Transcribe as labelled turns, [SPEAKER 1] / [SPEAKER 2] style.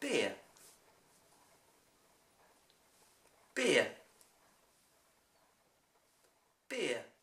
[SPEAKER 1] Beer. Beer. Beer.